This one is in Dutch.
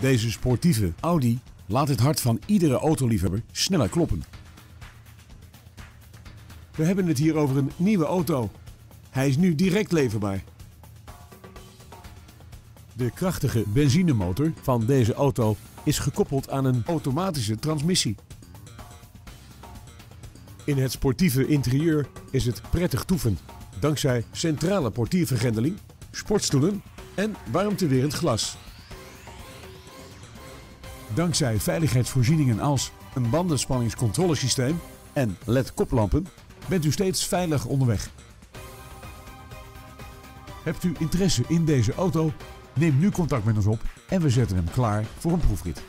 Deze sportieve Audi laat het hart van iedere autoliefhebber sneller kloppen. We hebben het hier over een nieuwe auto. Hij is nu direct leverbaar. De krachtige benzinemotor van deze auto is gekoppeld aan een automatische transmissie. In het sportieve interieur is het prettig toeven, dankzij centrale portiervergrendeling, sportstoelen en warmtewerend glas. Dankzij veiligheidsvoorzieningen als een bandenspanningscontrolesysteem en LED-koplampen bent u steeds veilig onderweg. Hebt u interesse in deze auto? Neem nu contact met ons op en we zetten hem klaar voor een proefrit.